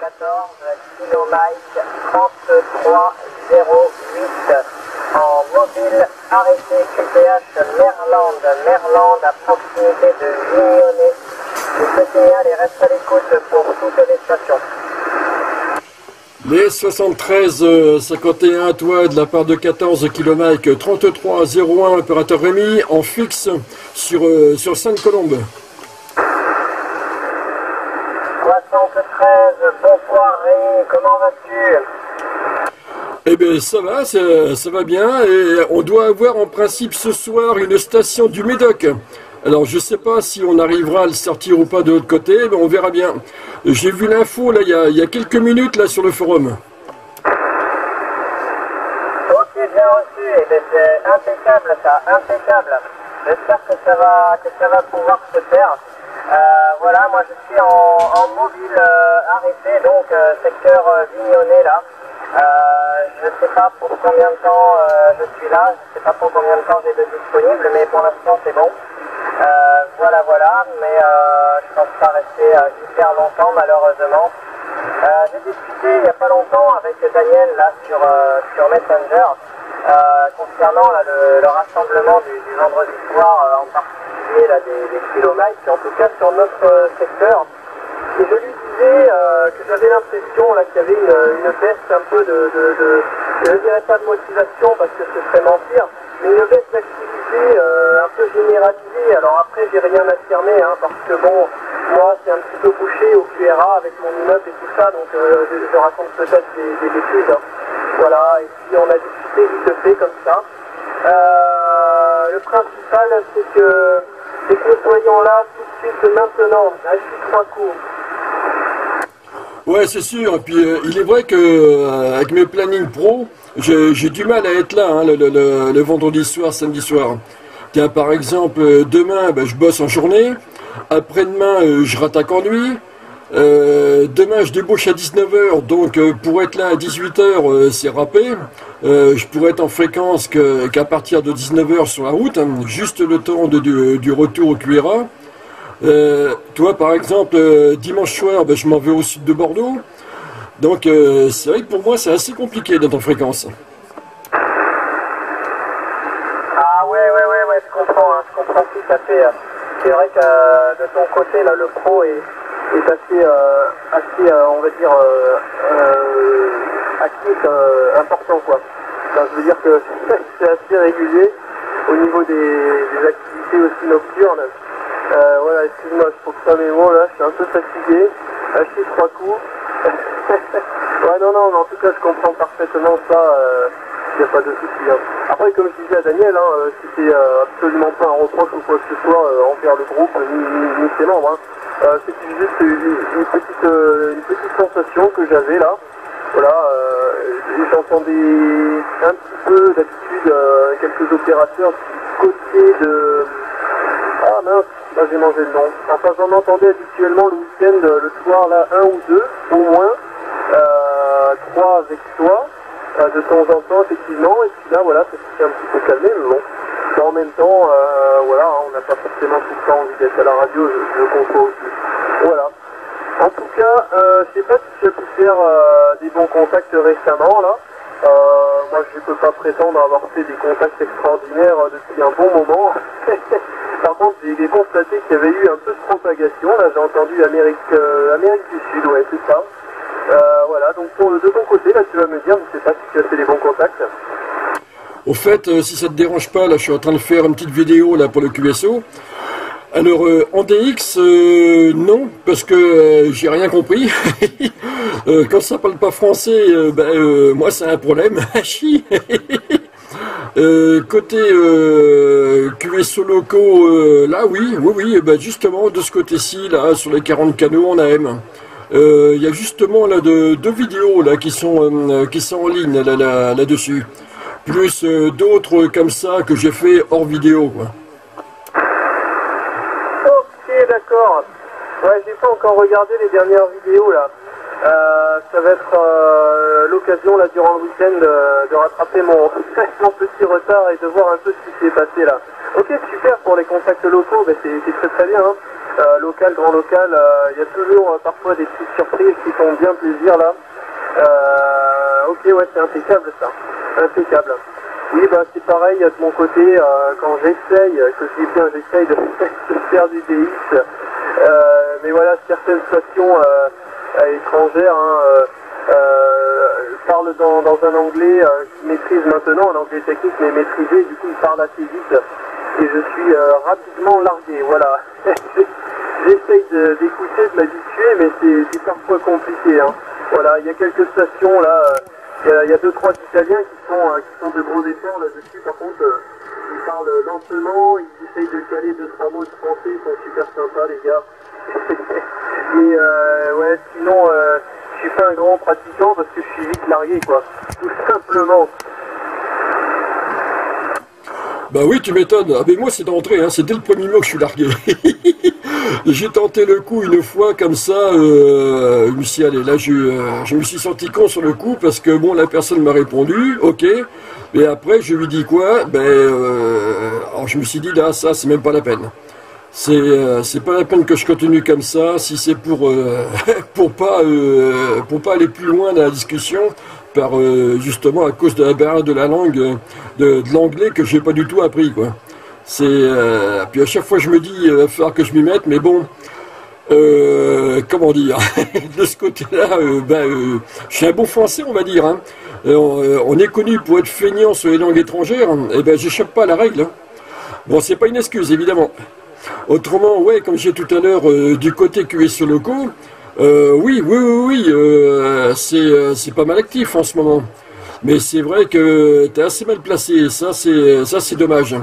14 km 3308 en mobile arrêté QPH Merland, Merland à proximité de Vignonnet. Je signale et reste à l'écoute pour toutes les stations. Les 73 51 toi de la part de 14 km 3301 opérateur Rémi en fixe sur, euh, sur Sainte-Colombe. 73, bonsoir Rémi, comment vas-tu? Eh bien, ça va, ça, va bien. Et on doit avoir en principe ce soir une station du Médoc. Alors, je ne sais pas si on arrivera à le sortir ou pas de l'autre côté, mais on verra bien. J'ai vu l'info là il y, a, quelques minutes là sur le forum. Ok, bien reçu. Eh ben, c'est impeccable ça, impeccable. J'espère que ça va que ça va pouvoir se faire. Euh, voilà, moi je suis en, mobile euh, arrêté, donc euh, secteur Vignonnet là. je ne sais pas pour combien de temps je suis là, je ne sais pas pour combien de temps j'ai de disponible, mais pour l'instant c'est bon. voilà, voilà, mais je pense pas rester hyper longtemps malheureusement. j'ai discuté il n'y a pas longtemps avec Daniel là sur, sur Messenger concernant le, rassemblement du, du vendredi soir en particulier des, kilomètres, en tout cas sur notre euh, secteur. Et je lui disais euh, que j'avais l'impression qu'il y avait une, baisse un peu de, je ne dirais pas de motivation parce que ce serait mentir, mais une baisse d'activité euh, un peu généralisée. Alors après, j'ai rien affirmé, hein, parce que bon, moi, c'est un petit peu bouché au QRA avec mon immeuble et tout ça, donc je, raconte peut-être des, des bêtises. Voilà, et puis on a discuté vite fait comme ça. le principal, c'est que et que soyons là tout de suite maintenant, à trois coups. Ouais, c'est sûr. Et puis, euh, il est vrai que euh, avec mes plannings pro, j'ai du mal à être là hein, le, vendredi soir, samedi soir. Tiens, par exemple, euh, demain, ben, je bosse en journée. Après-demain, je rattaque en nuit. Euh, demain, je débauche à 19h, donc euh, pour être là à 18h, euh, c'est râpé. je pourrais être en fréquence qu'à partir de 19h sur la route, hein, juste le temps de, du, retour au QRA. toi, par exemple, dimanche soir, ben, je m'en vais au sud de Bordeaux. Donc, c'est vrai que pour moi, c'est assez compliqué d'être en fréquence. Ah ouais, ouais, ouais, ouais je comprends, hein, je comprends tout à fait. C'est vrai que de ton côté, là, le pro est est assez, euh, assez euh, on va dire, euh, actif, important quoi. je veux dire que c'est assez régulier au niveau des, activités aussi nocturnes. voilà, excuse-moi, je trouve ça mes mots là, je suis un peu fatigué. Acheter trois coups. ouais, non, non, mais en tout cas, je comprends parfaitement ça. Pas de souci. Hein. Après, comme je disais à Daniel, hein, c'était absolument pas un reproche ou quoi que ce soit envers le groupe ni, ses membres. Hein. Euh, C'était juste une, petite, euh, une petite sensation que j'avais là. Voilà, euh, j'entendais un petit peu d'habitude quelques opérateurs du côté de... Ah mince, là j'ai mangé le nom. Enfin j'en entendais habituellement le week-end, le soir là, un ou deux, au moins. trois avec toi, de temps en temps effectivement, et puis là voilà, ça s'est un petit peu calmé, mais bon en même temps, euh, voilà, hein, on n'a pas forcément tout le temps envie d'être à la radio, je, comprends aussi. Voilà. En tout cas, euh, je sais pas si j'ai pu faire euh, des bons contacts récemment là. moi, je ne peux pas prétendre avoir fait des contacts extraordinaires depuis un bon moment. Par contre, j'ai constaté qu'il y avait eu un peu de propagation. Là, j'ai entendu Amérique, Amérique du Sud, ouais, c'est ça. Voilà, donc pour, de ton côté, là, tu vas me dire, je ne sais pas si tu as fait des bons contacts. Au fait, euh, si ça te dérange pas, là, je suis en train de faire une petite vidéo là pour le QSO. Alors euh, en DX, euh, non, parce que j'ai rien compris. quand ça parle pas français, ben, moi c'est un problème. côté QSO locaux, là oui, oui, oui, ben, justement de ce côté-ci, là, sur les 40 canaux en AM. Il y a justement là deux vidéos là qui sont qui sont en ligne là, là, là dessus plus euh, d'autres comme ça que j'ai fait hors vidéo. Ok, d'accord. Ouais, j'ai pas encore regardé les dernières vidéos là. Euh, ça va être euh, l'occasion là durant le week-end de rattraper mon, petit retard et de voir un peu ce qui s'est passé là. Ok, super pour les contacts locaux, ben, c'est très très bien. Hein. local, grand local, il y a toujours parfois des petites surprises qui font bien plaisir là. ok, ouais, c'est impeccable ça. Impeccable. Oui, bah, c'est pareil de mon côté, euh, quand j'essaye, que je dis bien j'essaye de, faire du DX, euh, mais voilà, certaines stations euh, étrangères hein, parlent dans, un anglais qui maîtrise maintenant, un anglais technique mais maîtrisé, du coup ils parlent assez vite et je suis rapidement largué, voilà. J'essaye d'écouter, de m'habituer, mais c'est parfois compliqué. Hein. Voilà, il y a quelques stations là il y, a, deux, trois Italiens qui euh, qui de gros efforts là-dessus. Par contre, euh, ils parlent lentement, essayent de caler deux, trois mots de français, ils sont super sympas, les gars. Et euh, ouais, sinon, je suis pas un grand pratiquant parce que je Tout simplement. Bah oui, tu m'étonnes. Ah, mais moi, c'est d'entrée, hein. dès le premier mot que je suis largué. J'ai tenté le coup une fois comme ça, euh, je me suis là je, euh, je, me suis senti con sur le coup parce que bon la personne m'a répondu, ok, mais après je lui dis quoi, ben euh, alors je me suis dit là ça c'est même pas la peine. C'est pas la peine que je continue comme ça si c'est pour euh, pour pour pas aller plus loin dans la discussion par justement à cause de la barrière de la langue de, de l'anglais que j'ai pas du tout appris quoi. C'est euh, puis à chaque fois je me dis il va falloir que je m'y mette, mais bon, euh, comment dire, de ce côté-là, euh, ben, je suis un bon français, on va dire. Hein. On, est connu pour être feignant sur les langues étrangères, et eh ben j'échappe pas à la règle. Hein. Bon, c'est pas une excuse, évidemment. Autrement, ouais, comme j'ai tout à l'heure, du côté QS sur coup, oui, oui, oui, oui, c'est pas mal actif en ce moment. Mais c'est vrai que tu es assez mal placé, ça c'est dommage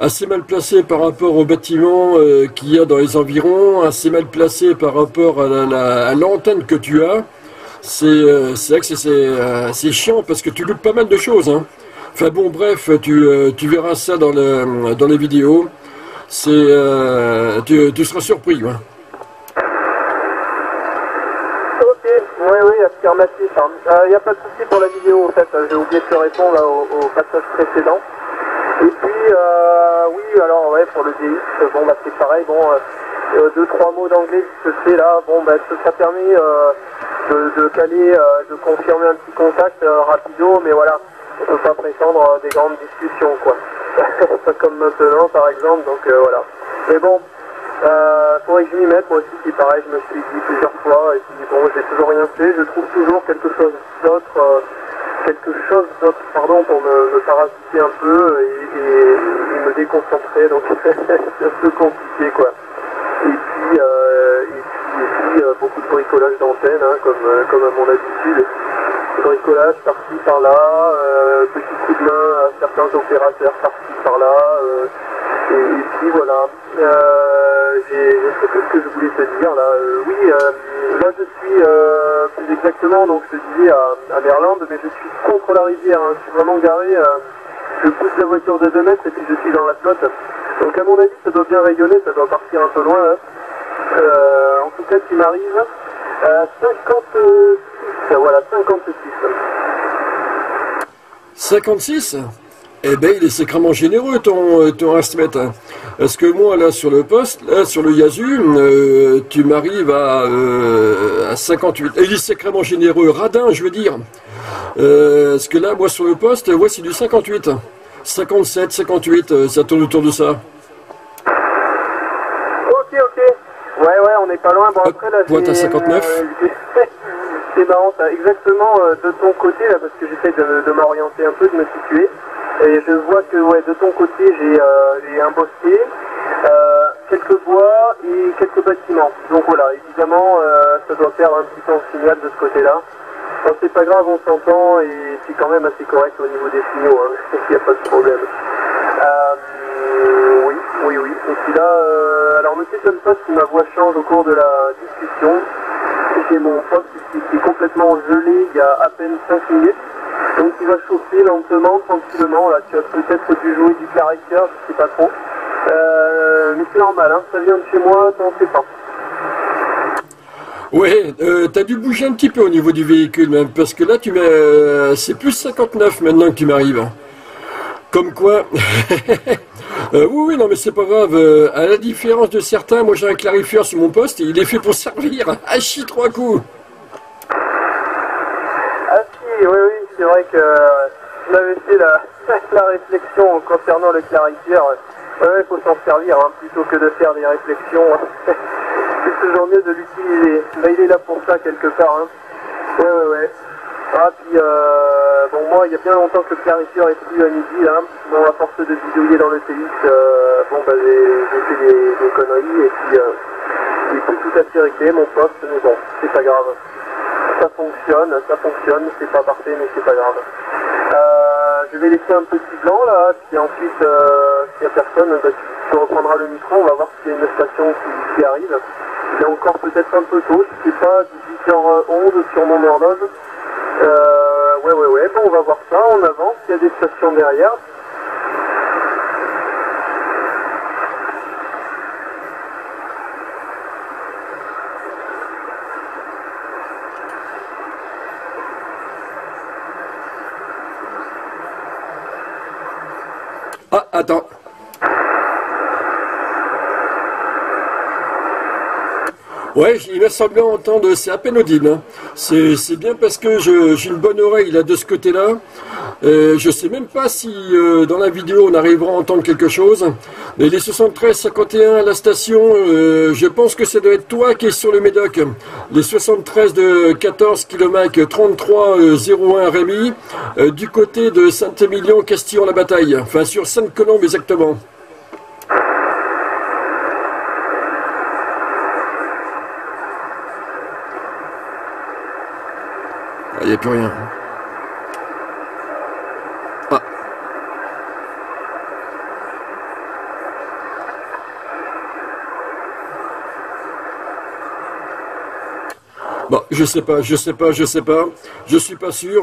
assez mal placé par rapport au bâtiment euh, qu'il y a dans les environs, assez mal placé par rapport à l'antenne que tu as. C'est euh, euh, c'est chiant parce que tu loupes pas mal de choses. Hein. Enfin bon, bref, tu, tu verras ça dans, le, dans les vidéos. C'est tu, tu, seras surpris. Ok, oui, oui, Il hein. n'y a pas de souci pour la vidéo en fait. J'ai oublié de te répondre au passage précédent. Et puis, euh, oui, alors, ouais, pour le DX, bon, bah, c'est pareil, bon, euh, euh, deux, trois mots d'anglais se fait là, bon, bah, ça, permet de, caler, de confirmer un petit contact rapido, mais voilà, on peut pas prétendre des grandes discussions, quoi. comme maintenant, par exemple, donc voilà. Mais bon, euh, faudrait que je m'y mette, moi aussi, c'est pareil, je me suis dit plusieurs fois, et puis bon, j'ai toujours rien fait, je trouve toujours quelque chose d'autre quelque chose d'autre pardon, pour me, parasiter un peu et, me déconcentrer. Donc c'est un peu compliqué quoi. Et puis, euh, euh, beaucoup de bricolage d'antenne, hein, comme, euh, comme à mon habitude. Bricolage par-ci par-là, petit coup de main à certains opérateurs par-ci par-là. Et, puis voilà. j'ai sais plus ce que je voulais te dire là. oui, là je suis plus exactement, donc je disais à, à Merlande, mais je suis contre la rivière. Hein. Je suis vraiment garé. Euh, je pousse la voiture de 2 mètres et puis je suis dans la flotte. Donc à mon avis, ça doit bien rayonner, ça doit partir un peu loin. Hein. Euh, en tout cas, tu m'arrives à 56. Voilà, 56. 56 eh ben, il est sacrément généreux ton, euh, ton Est-ce Parce que moi, là, sur le poste, là, sur le Yazu, euh, tu m'arrives à, euh, à 58. il est sacrément généreux. Radin, je veux dire. parce que là, moi, sur le poste, ouais, c'est du 58. 57, 58, ça tourne autour de ça. Ok, ok. Ouais, ouais, on n'est pas loin. Bon, après, là, j'ai... 59. c'est marrant, ça. Exactement de ton côté, là, parce que j'essaie de, de m'orienter un peu, de me situer. Et je vois que ouais, de ton côté, j'ai euh, un bosquet, euh, quelques bois et quelques bâtiments. Donc voilà, évidemment, euh, ça doit faire un petit temps signal de ce côté-là. c'est pas grave, on s'entend et c'est quand même assez correct au niveau des signaux, hein. il n'y a pas de problème. oui, oui, oui. Et puis là, alors ne t'étonne pas si ma voix change au cours de la discussion. J'ai mon poste qui est complètement gelé il y a à peine 5 minutes. Donc il va chauffer lentement, tranquillement. Là, tu as peut-être dû jouer du clarifieur, je sais pas trop. Euh, mais c'est normal, hein. ça vient de chez moi, t'en fais pas. Ouais, euh, t'as dû bouger un petit peu au niveau du véhicule même, parce que là tu mets, euh, c'est plus 59 maintenant que tu m'arrives. Comme quoi, Euh, oui, oui, non, mais c'est pas grave. À la différence de certains, moi j'ai un clarifieur sur mon poste et il est fait pour servir. Hachi trois coups. Ah si, oui, oui, c'est vrai que on avait fait la, réflexion concernant le clarifieur. Ouais, il faut s'en servir hein, plutôt que de faire des réflexions. c'est toujours mieux de l'utiliser. Bah, il est là pour ça quelque part. Hein. Ouais, ouais, ouais. Ah, puis, euh, bon, moi, il y a bien longtemps que le clarifieur est plus à midi, là. Bon, à force de bidouiller dans le TX, euh, bon, bah, j'ai fait des, des, conneries, et puis, euh, il est plus tout à fait réglé, mon poste, mais bon, c'est pas grave. Ça fonctionne, ça fonctionne, c'est pas parfait, mais c'est pas grave. Euh, je vais laisser un petit blanc, là, puis ensuite, euh, s'il n'y a personne, bah, tu reprendras le micro, on va voir s'il y a une station qui, arrive. Il est encore peut-être un peu tôt, je sais pas, 18h11 sur mon horloge. Euh, ouais, ouais, ouais, bon, on va voir ça, on avance, il y a des stations derrière. Ah, attends. Ouais, il m'a semblé entendre, c'est à peine audible. Hein. C'est bien parce que j'ai une bonne oreille là de ce côté-là. Euh, je sais même pas si euh, dans la vidéo on arrivera à entendre quelque chose. Mais les 73 51 à la station, euh, je pense que ça doit être toi qui es sur le Médoc. Les 73 de 14 km 33 01 Rémy, du côté de Saint-Émilion, Castillon-la-Bataille. Enfin sur Sainte-Colombe exactement. Il n'y a plus rien. Je sais pas, je sais pas, je sais pas. Je suis pas sûr.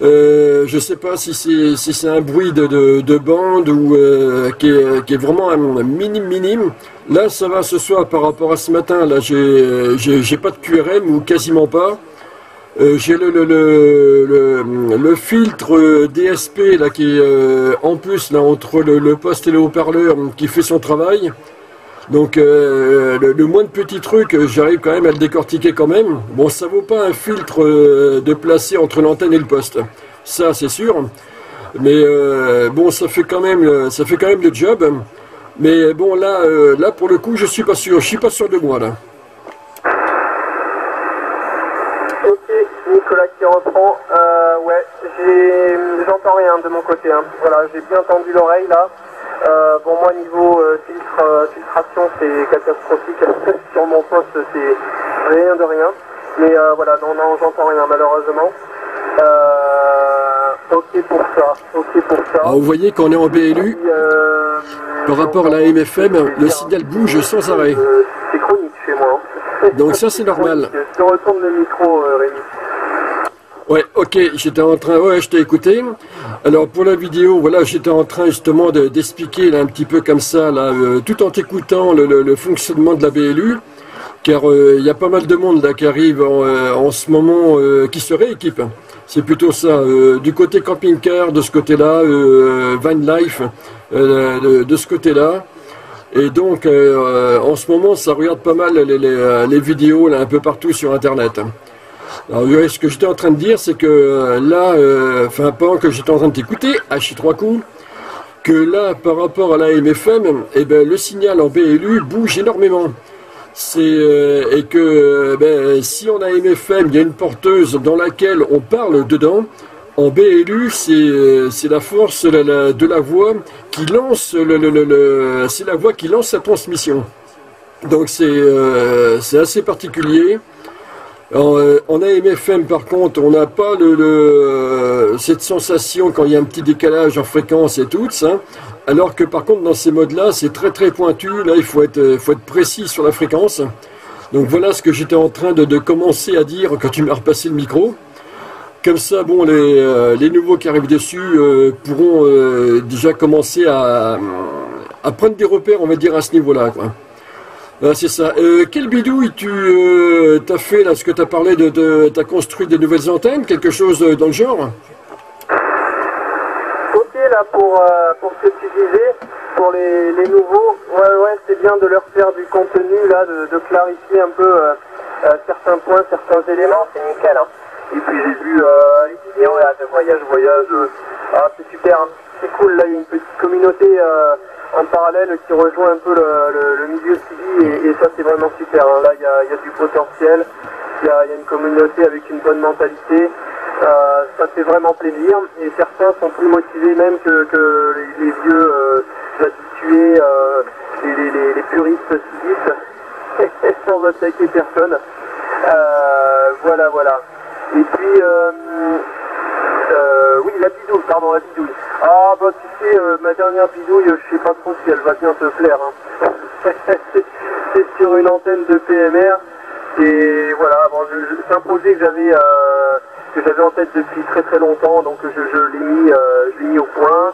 Euh, je sais pas si c'est si c'est un bruit de, de, bande ou euh, qui, est, vraiment un minime minime. Là, ça va ce soir par rapport à ce matin. Là, j'ai j'ai pas de QRM ou quasiment pas. Euh, j'ai le, filtre DSP là qui est euh, en plus là entre le, poste et le haut-parleur qui fait son travail. Donc euh, le, moins de petits trucs, j'arrive quand même à le décortiquer quand même. Bon, ça vaut pas un filtre de placer entre l'antenne et le poste, ça c'est sûr. Mais bon, ça fait quand même, ça fait quand même le job. Mais bon là, là pour le coup, je suis pas sûr, je suis pas sûr de moi là. qui reprend. Euh, ouais, j'entends rien de mon côté. Hein. Voilà, j'ai bien tendu l'oreille là. Euh, bon, moi, niveau euh, filtration, c'est catastrophique. Sur mon poste, c'est rien de rien. Mais voilà, non, non, j'entends rien malheureusement. ok pour ça, ok pour ça. Vous voyez qu'on est en BLU, par rapport à la MFM, le signal bouge sans arrêt. c'est chronique chez moi. Hein. Donc ça c'est normal. Je te retourne le micro, Rémi. Ouais, ok, j'étais en train, ouais, je t'ai écouté. Alors pour la vidéo, voilà, j'étais en train justement d'expliquer un petit peu comme ça, là, euh, tout en écoutant le, fonctionnement de la BLU, car euh, il y a pas mal de monde là qui arrive en, euh, ce moment, qui se rééquipe. C'est plutôt ça. du côté camping-car, de ce côté-là, Van Life, de, ce côté-là. Et donc, en ce moment, ça regarde pas mal les, vidéos un peu partout sur Internet. Alors, ce que j'étais en train de dire, c'est que euh, là, euh, enfin, pendant que j'étais en train de t'écouter, à trois que là, par rapport à la MFM, eh ben, le signal en BLU bouge énormément. C'est euh, et que ben, si on a MFM, il y a une porteuse dans laquelle on parle dedans. En BLU, c'est la force de la, voix qui lance le, c'est la voix qui lance la transmission. Donc c'est assez particulier. Euh, en AMFM, par contre, on n'a pas euh, cette sensation quand il y a un petit décalage en fréquence et tout, ça. Alors que par contre, dans ces modes-là, c'est très très pointu. Là, il faut être, euh, précis sur la fréquence. Donc voilà ce que j'étais en train de, commencer à dire quand tu m'as repassé le micro. Comme ça, bon, les, les nouveaux qui arrivent dessus pourront déjà commencer à prendre des repères, on va dire, à ce niveau-là. Ah, c'est ça. Euh, quel bidouille tu euh, as fait là Ce que tu as parlé de, de tu as construit des nouvelles antennes, quelque chose dans le genre? Ok, là pour, euh, pour ce que tu disais, pour les, les nouveaux. Ouais, ouais, c'est bien de leur faire du contenu là, de, de clarifier un peu euh, euh, certains points, certains éléments, c'est nickel. Hein. Et puis j'ai vu euh, les vidéos voyage, voyage. euh, ah, c'est super, hein. c'est cool là, il y a une petite communauté euh, en parallèle qui rejoint un peu le, milieu civil et, ça c'est vraiment super. hein. Là, il y a, y a du potentiel, il y a, y a une communauté avec une bonne mentalité. Ça fait vraiment plaisir et certains sont plus motivés même que, les, vieux habitués, les, les- les- puristes civistes, sans attaquer personne. Voilà, voilà. Et puis, euh, euh, oui, la bidouille, pardon, la bidouille. Ah, bah tu sais, euh, ma dernière bidouille, je sais pas trop si elle va bien te plaire. hein. C'est- sur une antenne de PMR. Et voilà, c'est un projet que j'avais en tête depuis très très longtemps, donc je, l'ai mis, au point.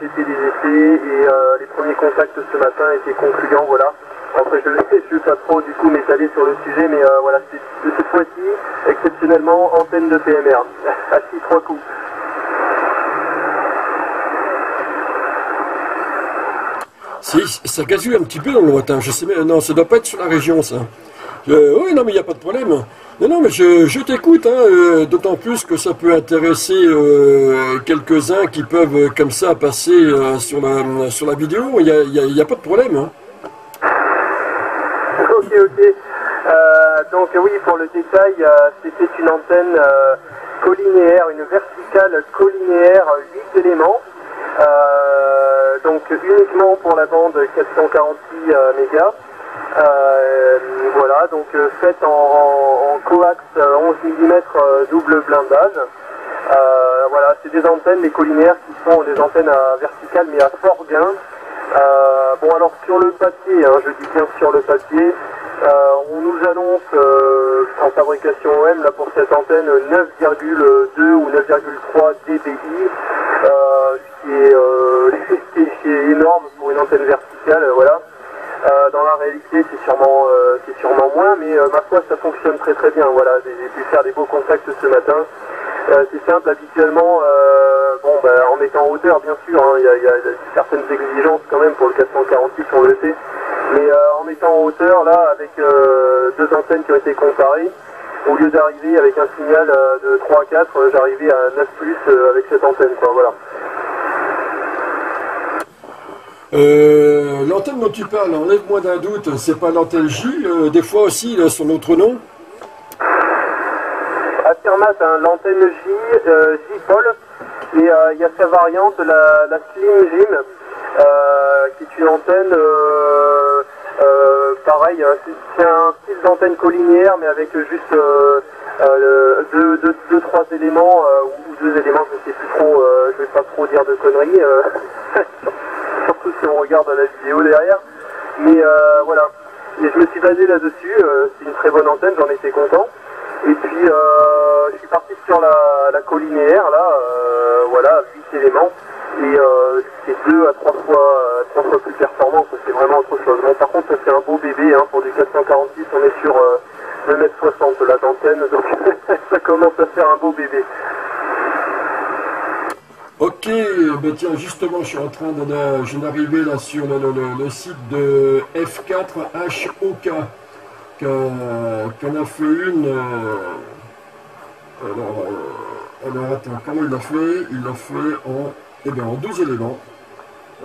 J'ai fait des essais et les premiers contacts ce matin étaient concluants, voilà. Après, je ne vais pas trop du coup m'étaler sur le sujet, mais euh, voilà, c'est de cette fois-ci, exceptionnellement, antenne de PMR, 6 trois coups. Si, ça gazouille un petit peu dans le lointain. Je sais, mais non, ça doit pas être sur la région, ça. Euh, oui, non, mais il n'y a pas de problème. Non, non, mais je, je t'écoute, hein, euh, d'autant plus que ça peut intéresser quelques-uns qui peuvent comme ça passer sur, la, sur la vidéo. Il n'y a pas de problème. hein. Ok, ok. Euh, donc oui, pour le détail, euh, c'était une antenne euh, collinéaire, une verticale collinéaire, 8 éléments. Donc uniquement pour la bande 446 euh, mégas. Voilà, donc faite en, coax euh, 11 mm double blindage. Voilà, c'est des antennes, des collinaires qui sont des antennes à verticale mais à fort gain. Euh, bon alors sur le papier, hein, je dis bien sur le papier, euh, on nous annonce euh, en fabrication OM là pour cette antenne 9,2 ou 9,3 dBi, euh, ce qui est, euh, qui est- énorme pour une antenne verticale, voilà. Euh, dans la réalité, c'est sûrement, euh, sûrement moins, mais euh, ma foi, ça fonctionne très très bien. Voilà, j'ai pu faire des beaux contacts ce matin. C'est simple, habituellement, bon, bah, en mettant en hauteur, bien sûr, hein, il y, a, certaines exigences quand même pour le 448, on le sait. Mais en mettant en hauteur, là, avec deux antennes qui ont été comparées, au lieu d'arriver avec un signal de 3 à 4, euh, j'arrivais à 9 plus avec cette antenne, voilà. Euh, l'antenne dont tu parles, enlève-moi d'un doute, c'est pas l'antenne J, euh, des fois aussi, a son autre nom. Affirmat, hein, l'antenne J, euh, J-Pol, et euh, il y a sa variante, la, la Slim Jim, qui est une antenne, pareil, hein, c'est un style d'antenne collinière, mais avec juste deux, deux, deux, trois éléments, ou deux éléments, je sais plus trop, je vais pas trop dire de conneries, si on regarde la vidéo derrière. Mais euh, voilà, et je me suis basé là-dessus, euh, c'est une très bonne antenne, j'en étais content. Et puis euh, je suis parti sur la, la collinéaire, là, voilà, 8 éléments. Et c'est deux à trois fois, euh, trois fois plus performant, c'est vraiment autre chose. Bon, par contre, ça c'est un beau bébé, hein, pour du 446, on est sur euh, 2m60 là d'antenne, donc ça commence à faire un beau bébé. Ok, ben tiens, justement, je suis en train de, de- d'arriver là sur le, site de F4HOK, qu'a- qu'on a fait une. euh, alors, euh, alors, attends, comment il l'a fait? Il l'a fait en, eh bien, en 12 éléments.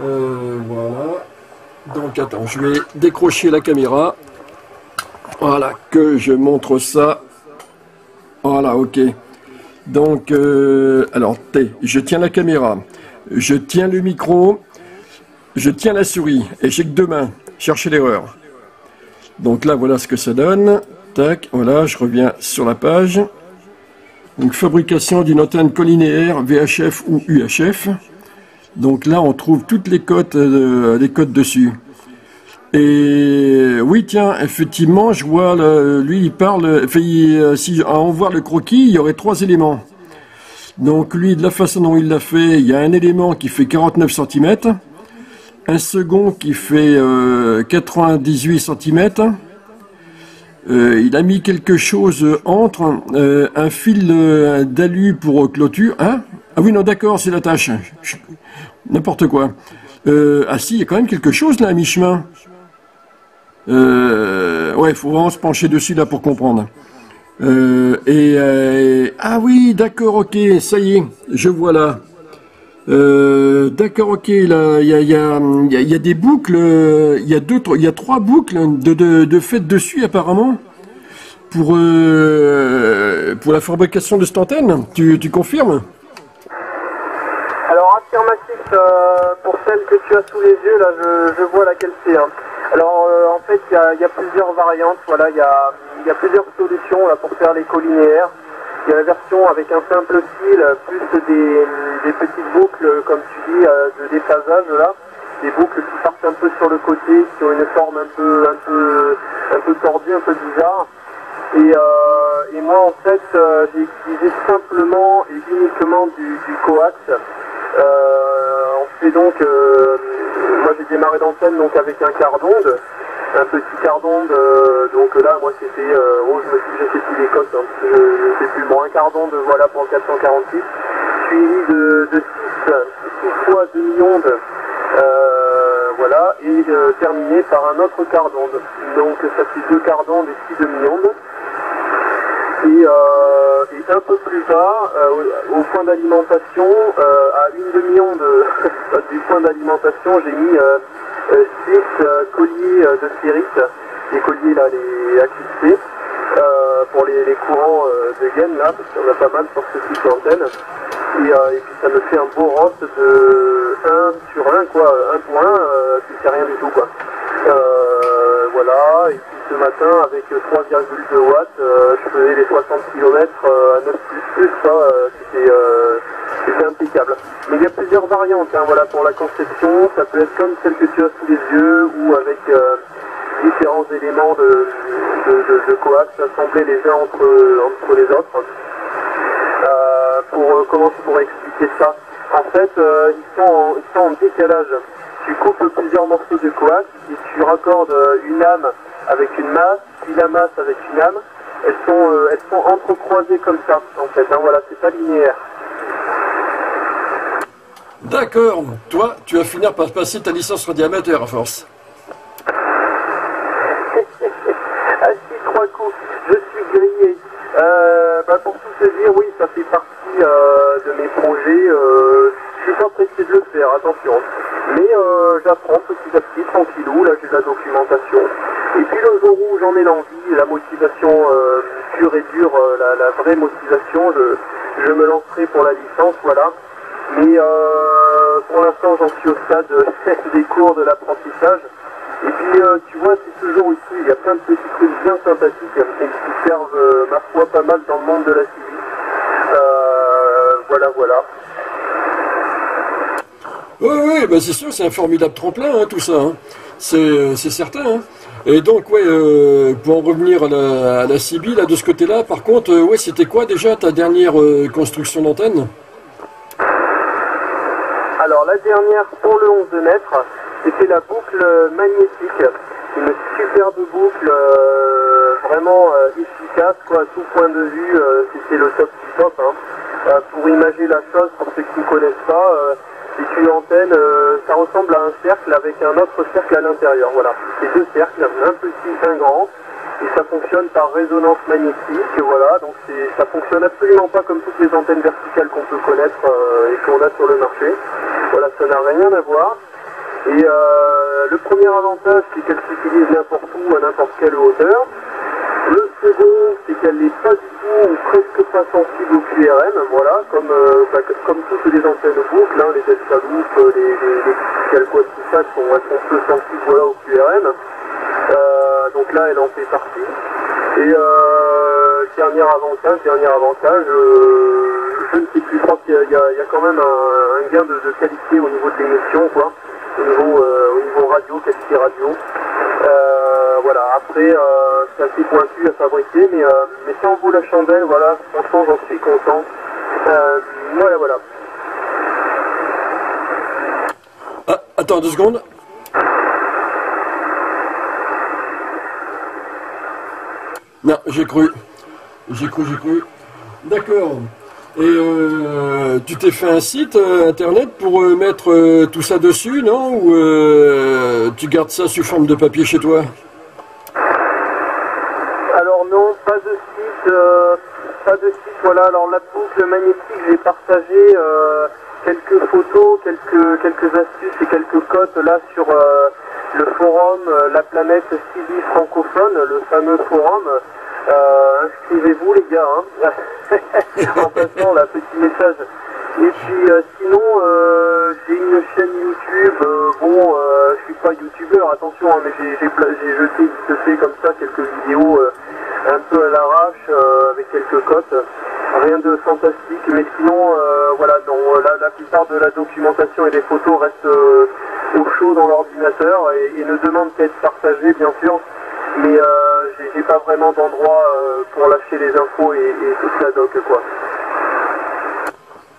Euh, voilà. Donc, attends, je vais décrocher la caméra. Voilà, que je montre ça. Voilà, ok. Donc, euh, alors, je tiens la caméra, je tiens le micro, je tiens la souris, et j'ai que deux mains. Cherchez l'erreur. Donc là, voilà ce que ça donne. Tac, voilà, je reviens sur la page. Donc, fabrication d'une antenne collinéaire, VHF ou UHF. Donc là, on trouve toutes les cotes, euh, les cotes dessus. Et oui, tiens, effectivement, je vois, lui, il parle, enfin, il, euh, si on le croquis, il y aurait trois éléments. Donc lui, de la façon dont il l'a fait, il y a un élément qui fait 49 cm, un second qui fait euh, 98 cm, euh, il a mis quelque chose entre, euh, un fil euh, d'alu pour clôture, hein? Ah oui, non, d'accord, c'est la tâche. N'importe quoi. Euh, ah si, il y a quand même quelque chose là à mi-chemin. Euh, ouais, il faut vraiment se pencher dessus là pour comprendre. Euh, et euh, ah oui, d'accord, ok, ça y est, je vois là. D'accord, ok, là, il y a, des boucles, il y a deux, il y a trois boucles de, fait dessus apparemment pour pour la fabrication de cette antenne. Tu, confirmes? Alors affirmatif pour celle que tu as sous les yeux, là, je, je vois laquelle c'est. Hein. Alors euh, en fait, il y a, plusieurs variantes. Voilà, il y a, plusieurs solutions là pour faire l'écho linéaire. Il y a la version avec un simple fil, plus des, petites boucles, comme tu dis, de déphasage là des boucles qui partent un peu sur le côté, qui ont une forme un peu, un peu, un peu tordue, un peu bizarre. Et, euh, et, moi en fait euh, j'ai utilisé simplement et uniquement du, du coax. Euh, on fait donc, euh, moi j'ai démarré d'antenne donc avec un quart d'onde, un petit quart d'onde, donc là moi c'était, oh je me suis, j'ai fait tous les codes, hein, je, je sais plus, bon un quart d'onde voilà pour le 446, suivi de, de 6, 6 fois demi-onde voilà, et euh, terminé par un autre quart d'onde. Donc ça fait deux quarts d'onde et six demi-ondes. Et, euh, et, un peu plus bas, euh, au point d'alimentation, euh, à une demi-onde du point d'alimentation, j'ai mis euh, six colliers de spirite, les colliers là, les pour les, courants de gaine là, parce en a pas mal sur ce type d'antenne. Et, puis ça me fait un beau rot de 1 sur 1, quoi, 1 pour 1, c'est rien du tout, quoi. voilà, et ce matin, avec 3,2 watts, euh, je faisais les 60 km euh, à 9 plus ça, euh, c'était impeccable. Mais il y a plusieurs variantes hein, voilà, pour la conception, ça peut être comme celle que tu as sous les yeux, ou avec différents éléments de, coax assemblés les uns entre, entre les autres. pour, comment je pourrais expliquer ça? En fait, ils, sont en, ils sont en décalage. Tu coupes plusieurs morceaux de coax et tu raccordes une âme avec une masse, puis la masse avec une âme, elles sont, euh, elles sont entrecroisées comme ça, en fait. Hein, voilà, c'est pas linéaire. D'accord. Toi, tu vas finir par passer ta licence radiamateur à force. ah si, trois coups. Je suis grillé. Euh, bah, pour tout te dire, oui, ça fait partie euh, de mes projets. Euh, suis pas pressé de le faire, attention. Mais euh, j'apprends petit à petit, tranquillou. Là, j'ai de la documentation. Et puis le jour où j'en ai l'envie, la motivation euh, pure et dure, euh, la, vraie motivation, je, je, me lancerai pour la licence, voilà. Mais euh, pour l'instant, j'en suis au stade des cours de l'apprentissage. Et puis, tu vois, c'est toujours ici, il y a plein de petits trucs bien sympathiques et qui servent, ma foi, pas mal dans le monde de la civique. voilà, voilà. Oui, oui, bah c'est sûr, c'est un formidable tremplin, hein, tout ça. Hein. C'est certain. Hein. Et donc, ouais, euh, pour en revenir à la, à de ce côté-là, par contre, euh, ouais, c'était quoi déjà ta dernière euh, construction d'antenne? Alors, la dernière pour le 11 de c'était la boucle magnétique. Une superbe boucle, vraiment efficace, quoi, à tout point de vue, c'était le top du top. Pour imaginer la chose, pour ceux qui ne connaissent pas, c'est une antenne, euh, ça ressemble à un cercle avec un autre cercle à l'intérieur. Voilà, c'est deux cercles, un petit, un grand, et ça fonctionne par résonance magnétique. Voilà, donc ça fonctionne absolument pas comme toutes les antennes verticales qu'on peut connaître euh, et qu'on a sur le marché. Voilà, ça n'a rien à voir. Et euh, le premier avantage, c'est qu'elle s'utilise n'importe où, à n'importe quelle hauteur. Second, c'est qu'elle n'est pas du tout ou presque pas sensible au QRM, voilà, comme, euh, bah, comme toutes les anciennes boucles, hein, les Delta Loop, les, les, les ça, sont, elles sont peu sensibles voilà, au QRM. Euh, donc là, elle en fait partie. Et euh, dernier avantage, dernier avantage, euh, je ne sais plus, je crois qu'il y, a quand même un, gain de, qualité au niveau de l'émission, quoi, euh, au niveau radio, qualité radio. Voilà, après, euh, c'est assez pointu à fabriquer, mais, euh, mais ça en vaut la chandelle, voilà, franchement, j'en suis content. Euh, voilà, voilà. Ah, attends deux secondes. Non, j'ai cru. J'ai cru, j'ai cru. D'accord. Et euh, tu t'es fait un site internet pour mettre tout ça dessus, non? Ou tu gardes ça sous forme de papier chez toi Alors non, pas de site, euh, pas de site. Voilà. Alors la boucle magnétique, j'ai partagé euh, quelques photos, quelques quelques astuces et quelques cotes là sur euh, le forum La Planète Civi francophone, le fameux forum. Inscrivez-vous les gars. Hein. en passant là, petit message. Et puis sinon, j'ai une chaîne YouTube. bon, je suis pas youtubeur, attention, hein, mais j'ai jeté vite fait comme ça quelques vidéos un peu à l'arrache euh, avec quelques cotes. Rien de fantastique, mais sinon, euh, voilà, non, la, plupart de la documentation et des photos restent euh, au chaud dans l'ordinateur et, ne demandent qu'à être partagées, bien sûr. Mais euh, j'ai- pas vraiment d'endroit euh, pour lâcher les infos et, et toute la doc, quoi.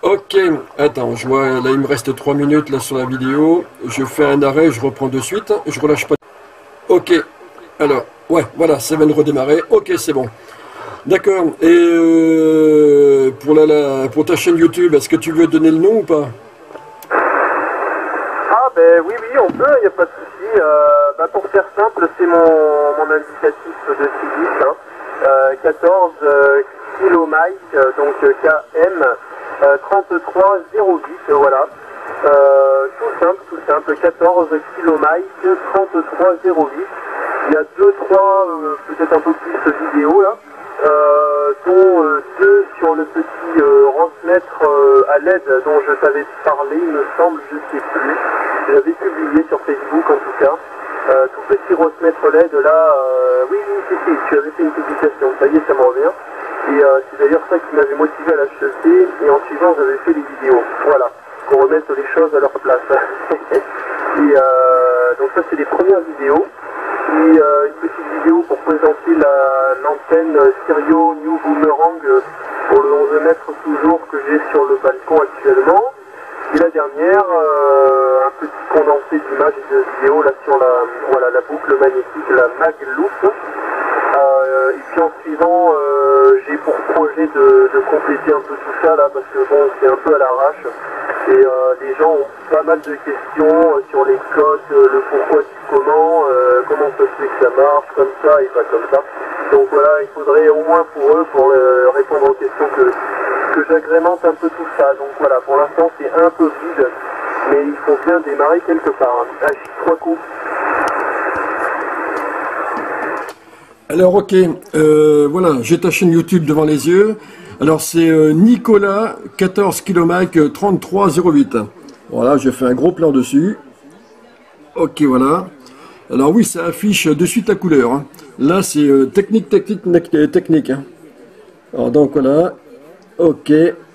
Ok, attends, je vois, là il me reste 3 minutes là sur la vidéo. Je fais un arrêt, je reprends de suite. Je relâche pas. Ok, alors, ouais, voilà, de redémarrer. Ok, c'est bon. D'accord, et euh, pour, la, la- pour ta chaîne YouTube, est-ce que tu veux donner le nom ou pas? Ah ben oui oui on peut, il n'y a pas de souci. Euh, bah, pour faire simple, c'est mon, mon indicatif de cycliste. Hein. Euh, 14 euh, euh, donc euh, KM euh, 3308, euh, voilà. Euh, tout simple, tout simple, 14 kilomike 3308. Il y a deux, trois, euh, peut-être un peu plus vidéos là, euh, dont euh, deux sur le petit euh, transmettre euh, à l'aide dont je t'avais parlé, il me semble, je sais plus. J'avais publié sur Facebook en tout cas. Euh, tout petit remettre l'aide là, euh, oui, oui, si, si, tu avais fait une publication, ça y est, ça me revient. Et euh, c'est d'ailleurs ça qui m'avait motivé à l'acheter, et en suivant, j'avais fait les vidéos. Voilà, pour remettre les choses à leur place. et euh, donc ça, c'est les premières vidéos. Puis euh, une petite vidéo pour présenter la- l'antenne Stereo New Boomerang euh, pour le 11 mètres toujours que j'ai sur le balcon actuellement. Et la dernière, un petit condensé d'images et de vidéos là sur la, voilà, la boucle magnétique, la Mag Loop. Euh, puis en suivant, euh, j'ai pour projet de, compléter un peu tout ça là parce que bon, c'est un peu à l'arrache. Et euh, les gens ont pas mal de questions euh, sur les codes, le pourquoi du comment, comment ça se fait que ça marche comme ça et pas comme ça. Donc voilà, il faudrait au moins pour eux, pour répondre aux questions que, que j'agrémente un peu tout ça. Donc voilà, pour l'instant c'est un peu vide, mais il faut bien démarrer quelque part. hein. Ah, trois coups. Alors ok, euh, voilà, j'ai ta chaîne YouTube devant les yeux. Alors c'est euh, Nicolas 14 km 3308. Voilà, j'ai fait un gros plan dessus. Ok, voilà. Alors oui, ça affiche de suite la couleur. hein. Là, c'est euh, technique, technique, technique. hein. Alors donc voilà. Ok.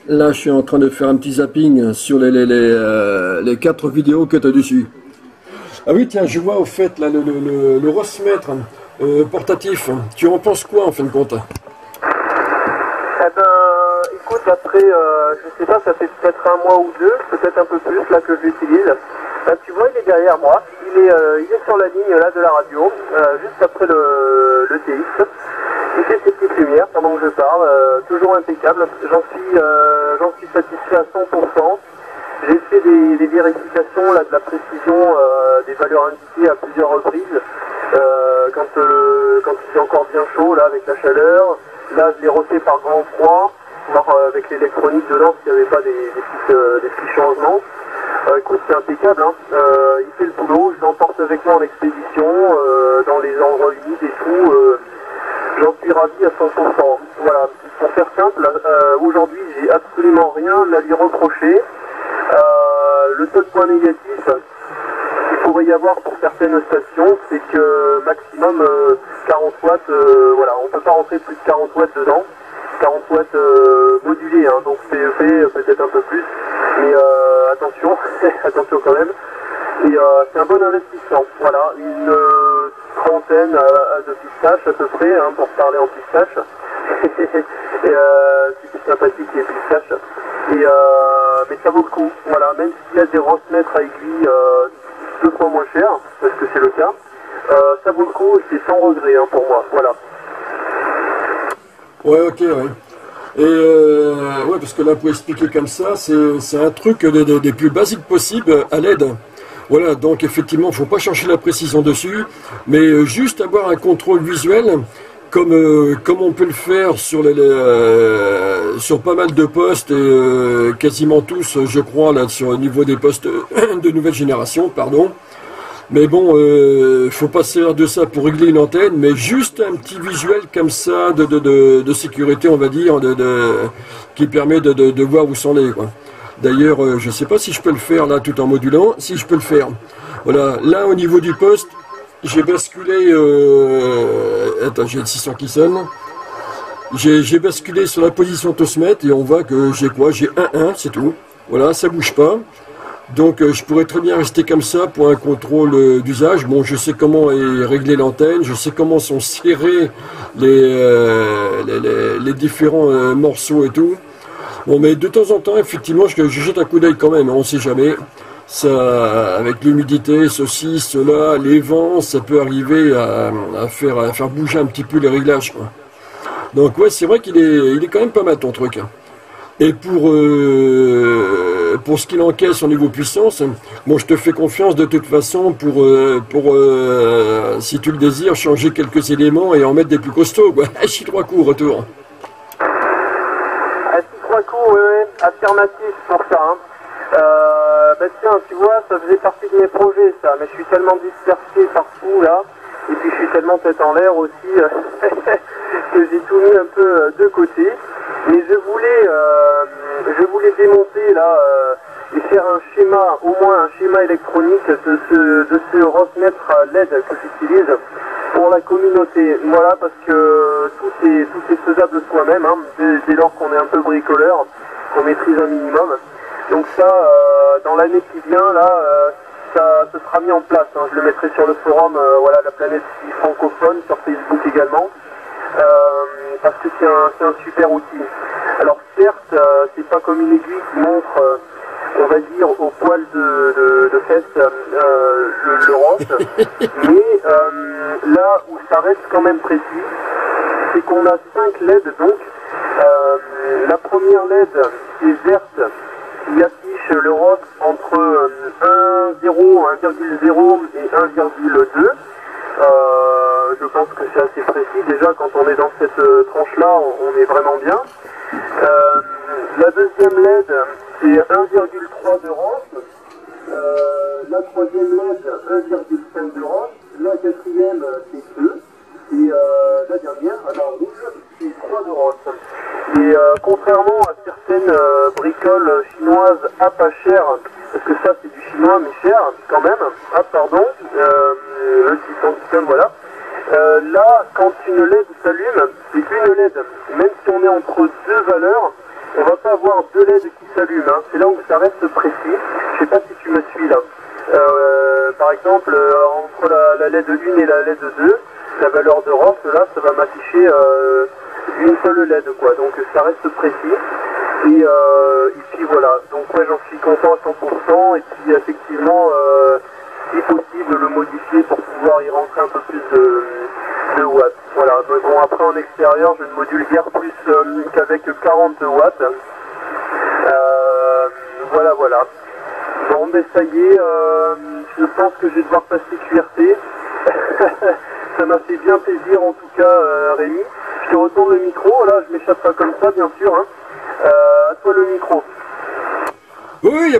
Là, je suis en train de faire un petit zapping sur les, les, quatre vidéos que tu as dessus. Ah oui, tiens, je vois au fait le, le, euh, portatif. Tu en penses quoi en fin de compte Eh ben, écoute, après, euh, je sais pas, ça fait peut-être un mois ou deux, peut-être un peu plus là que je l'utilise. Là, tu vois, il est derrière moi. Il est, euh, il est sur la ligne là de la radio, euh, juste après le, le TX. Il fait ses petites lumières pendant que je parle, toujours impeccable. J'en suis, j'en suis satisfait à 100%. J'ai fait des, vérifications là, de la précision euh, des valeurs indiquées à plusieurs reprises. Euh, quand, euh, quand il fait encore bien chaud, là, avec la chaleur. Là, je l'ai refait par grand froid, voir avec l'électronique dedans s'il n'y avait pas des, petits changements. Écoute, c'est impeccable. Hein. Il fait le boulot, je l'emporte avec moi en expédition, dans les endroits humides et tout. J'en suis ravi à 100%. Voilà, pour faire simple, aujourd'hui, j'ai absolument rien à lui reprocher. Euh, le seul point négatif qu'il pourrait y avoir pour certaines stations, c'est que maximum euh, 40 watts, euh, voilà, on peut pas rentrer plus de 40 watts dedans. 40 watts euh, modulés, hein, donc euh, peut-être un peu plus, mais euh, attention, attention quand même. Et euh, c'est un bon investissement. Voilà, euh, trentaine de pistaches à peu près, hein, pour parler en pistache. et euh, c'est sympathique les pistaches. Et euh, mais ça vaut le coup. Voilà, même s'il y a des mètres à aiguille euh, deux fois moins cher, parce que c'est le cas, euh, ça vaut le coup et c'est sans regret hein, pour moi. Voilà. Ouais, ok, ouais. Et ouais, parce que là, pour expliquer comme ça, c'est un truc des, plus basiques possibles à l'aide. Voilà, donc effectivement, il ne faut pas chercher la précision dessus, mais juste avoir un contrôle visuel comme, comme on peut le faire sur, les, sur pas mal de postes, et quasiment tous, je crois, là, sur le niveau des postes de nouvelle génération, pardon. Mais bon, euh, faut pas servir de ça pour régler une antenne, mais juste un petit visuel comme ça de, de, de, sécurité, on va dire, de, qui permet de, voir où sont les. D'ailleurs, euh, je ne sais pas si je peux le faire là tout en modulant. Si je peux le faire. Voilà, là au niveau du poste, j'ai basculé. Euh, attends, j'ai le 600 qui sonne. J'ai basculé sur la position Tosmet et on voit que j'ai quoi? J'ai 1-1, c'est tout. Voilà, ça bouge pas. Donc euh, je pourrais très bien rester comme ça pour un contrôle d'usage. Bon, je sais comment est réglée l'antenne, je sais comment sont serrés les, les, différents morceaux et tout. Bon, mais de temps en temps, effectivement, je, jette un coup d'œil quand même, on ne sait jamais. Ça, avec l'humidité, ceci, cela, les vents, ça peut arriver à, faire, bouger un petit peu les réglages. Donc ouais, c'est vrai qu'il est, il est quand même pas mal ton truc. Et pour pour ce qu'il encaisse au niveau puissance, bon, je te fais confiance de toute façon pour, euh, pour euh, si tu le désires, changer quelques éléments et en mettre des plus costauds. Quoi. H trois coups, retour. H trois coups, oui, oui, affirmatif pour ça. Hein. Euh, bah tiens, tu vois, ça faisait partie de mes projets, ça, mais je suis tellement dispersé partout, là, et puis je suis tellement tête en l'air aussi, que j'ai tout mis un peu de côté. Mais je voulais, euh, je voulais démonter là euh, et faire un schéma, au moins un schéma électronique de ce, de ce LED que j'utilise pour la communauté. Voilà, parce que tout est, tout est faisable soi-même, hein, dès, lors qu'on est un peu bricoleur, qu'on maîtrise un minimum. Donc ça, euh, dans l'année qui vient, là, ça, sera mis en place. Hein. Je le mettrai sur le forum, voilà, la planète francophone, sur Facebook également. Euh, parce que c'est un, super outil. Alors certes, euh, c'est pas comme une aiguille qui montre, euh, on va dire, au poil de, de, de fesse le, le mais là où ça reste quand même précis, c'est qu'on a 5 LED donc. la première LED est verte qui affiche le ROS entre 1,0, 1,0 et 1,2. Euh, je pense que c'est assez précis. Déjà, quand on est dans cette euh, tranche-là, on, est vraiment bien. Euh, la deuxième LED, c'est 1,3 de ROS. la troisième LED, 1,5 de ROS. La quatrième, c'est 2. Et la dernière, la rouge, 3 de ROS. Et contrairement à certaines bricoles chinoises à pas cher, parce que ça c'est du chinois mais cher quand même, ah pardon, le 600 voilà. Euh, là, quand une LED s'allume, c'est une LED. Même si on est entre deux valeurs, on va pas avoir deux LED qui s'allument. Hein. C'est là où ça reste précis. Je sais pas si tu me suis là. Euh, par exemple, euh, entre la, LED 1 et la LED 2, la valeur de Ross, là, ça va m'afficher une LED, quoi. Donc ça reste précis. Et, puis voilà. Donc ouais, j'en suis content à 100%. Et puis effectivement, si possible, le modifier pour pouvoir y rentrer un peu plus de, watts. Voilà, bon après en extérieur, je ne module guère plus euh, qu'avec 40 watts. Euh, voilà, voilà. Bon, mais ça y est, euh, je pense que je vais devoir passer QRT. ça m'a fait bien plaisir en tout cas, Rémi. Je te retourne le micro, là, je m'échappe pas comme ça, bien sûr. Hein. à toi le micro. Oui, il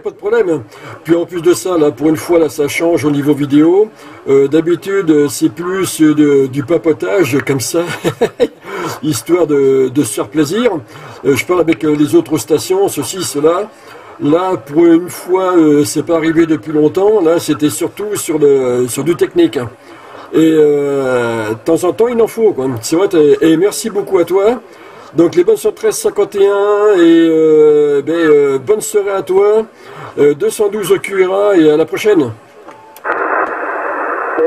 Puis en plus de ça, là, pour une fois, là, ça change au niveau vidéo. Euh, d'habitude, c'est plus du papotage comme ça, histoire de, se faire plaisir. Euh, je parle avec euh, les autres stations, ceci, cela. Là, pour une fois, c'est pas arrivé depuis longtemps. Là, c'était surtout sur, du technique. Et de temps en temps, il en faut. C'est vrai. Et merci beaucoup à toi. Donc les bonnes sur 1351 et euh, ben, euh, bonne soirée à toi. 212 au QRA et à la prochaine.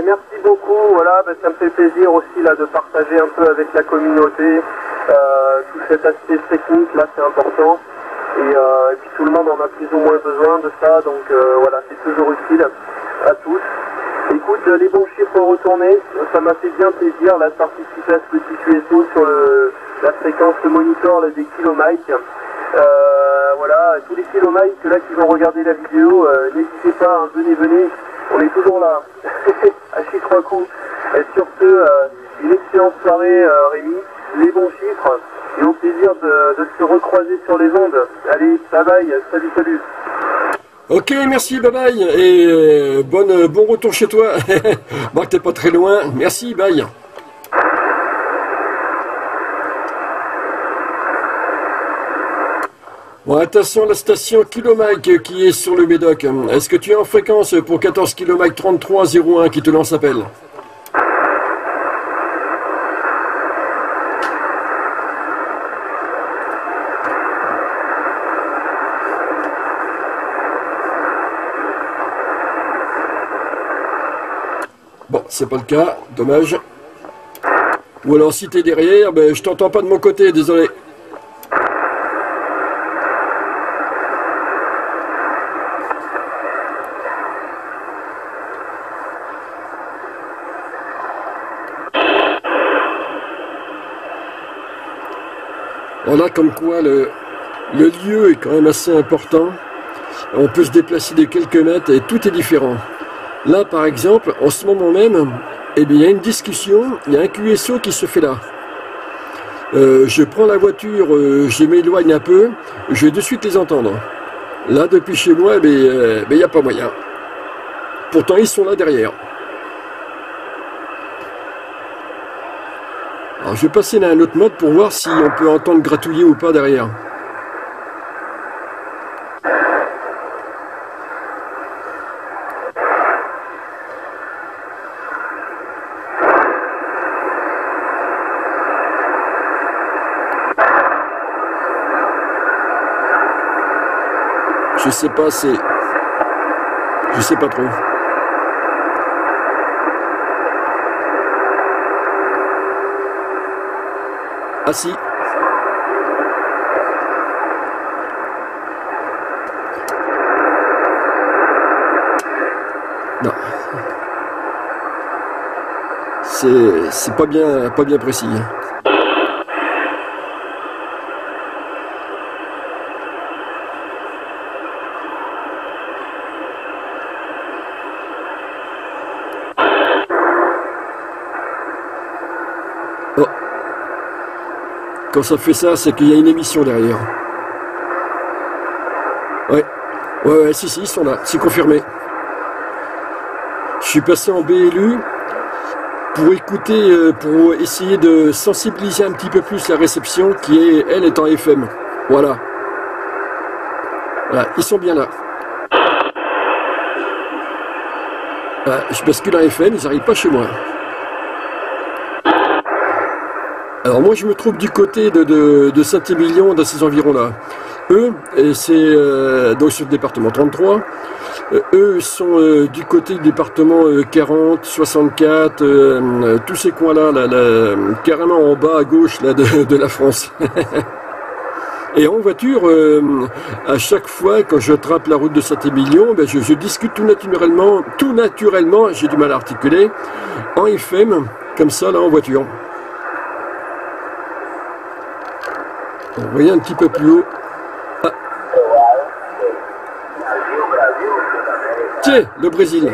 Merci beaucoup. Voilà, ben, ça me fait plaisir aussi là de partager un peu avec la communauté euh, tout cet aspect technique là, c'est important. Et, puis tout le monde en a plus ou moins besoin de ça, donc voilà, c'est toujours utile à tous. Écoute, les bons chiffres retournés, ça m'a fait bien plaisir là, de participer à ce petit QSO sur la fréquence monitor des kilomètres. Voilà, tous les kilomètres là qui vont regarder la vidéo, n'hésitez pas, hein, venez, venez, on est toujours là, à chiffre trois coups. Et sur ce, une excellente soirée Rémi, les bons chiffres, et au plaisir de, se recroiser sur les ondes. Allez, bye bye, salut, salut. Ok, merci, bye bye, et euh, bon retour chez toi. bon, t'es pas très loin. Merci, bye. Bon, attention, la station Kilomike qui est sur le Médoc. Est-ce que tu es en fréquence pour 14 km 3301 qui te lance appel Bon, c'est pas le cas, dommage. Ou alors si t'es derrière, ben je t'entends pas de mon côté, désolé. Voilà comme quoi le, lieu est quand même assez important. On peut se déplacer de quelques mètres et tout est différent. Là, par exemple, en ce moment même, eh bien, il y a une discussion, il y a un QSO qui se fait là. Euh, je prends la voiture, euh, je m'éloigne un peu, je vais de suite les entendre. Là, depuis chez moi, eh euh, il n'y a pas moyen. Pourtant, ils sont là derrière. Je vais passer à un autre mode pour voir si on peut entendre gratouiller ou pas derrière. Je sais pas, c'est. Je sais pas trop. Si. Non. C'est pas bien pas bien précis. Quand ça fait ça, c'est qu'il y a une émission derrière. Ouais. Ouais, ouais, si, si, ils sont là. C'est confirmé. Je suis passé en BLU pour écouter, euh, pour essayer de sensibiliser un petit peu plus la réception qui est, elle, est en FM. Voilà. Ils sont bien là. je bascule en FM, ils n'arrivent pas chez moi. Moi je me trouve du côté de, Saint-Émilion, dans ces environs-là. Eux, c'est euh, donc sur le département 33, euh, eux sont euh, du côté du département 40, 64, tous ces coins-là, carrément en bas à gauche de, la France. Et en voiture, à chaque fois, quand je trappe la route de Saint-Émilion, ben, je, discute tout naturellement, tout naturellement, j'ai du mal à articuler, en FM, comme ça, là, en voiture. Vous voyez un petit peu plus haut. Ah. Tiens, le Brésil.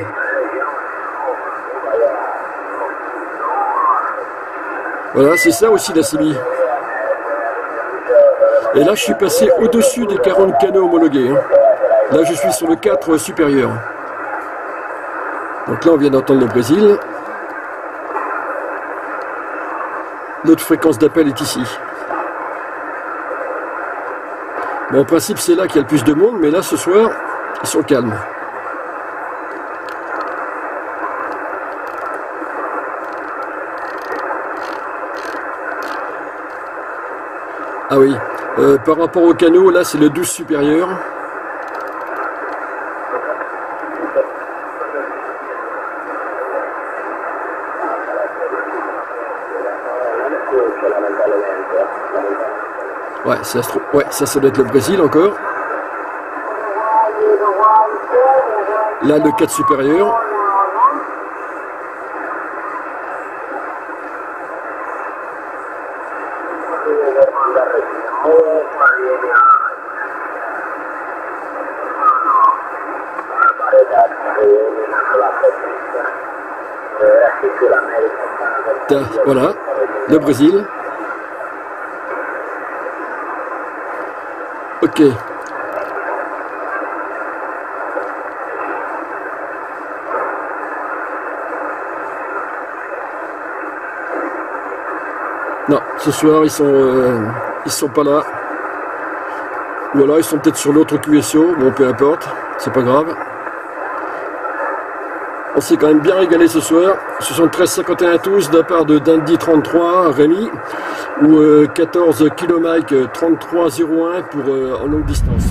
Voilà, c'est ça aussi la CIMI. Et là, je suis passé au-dessus des 40 canaux homologués. Hein. Là, je suis sur le 4 supérieur. Donc là, on vient d'entendre le Brésil. Notre fréquence d'appel est ici. En principe, c'est là qu'il y a le plus de monde, mais là, ce soir, ils sont calmes. Ah oui, euh, par rapport au canot, là, c'est le 12 supérieur. Ouais, ça, se trouve... ça, ça doit être le Brésil encore. Là, le 4 supérieur. Voilà, le Brésil. Ce soir ils sont euh, ils sont pas là. Ou ils sont peut-être sur l'autre QSO, bon peu importe, c'est pas grave. On s'est quand même bien régalé ce soir. 73-51 tous de la part de Dandy 33, Rémi, ou 14 km 33-01 pour euh, en longue distance.